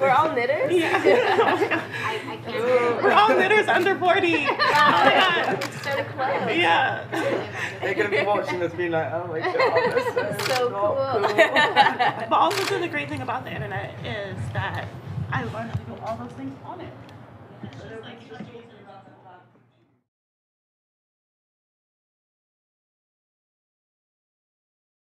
We're all knitters? Yeah. I, I can't. We're all knitters under 40. Oh my god. So close. Yeah. They're gonna be watching this, being like, "Oh my god, that's so, So cool. cool. But also the great thing about the internet is that I learned to do all those things on it.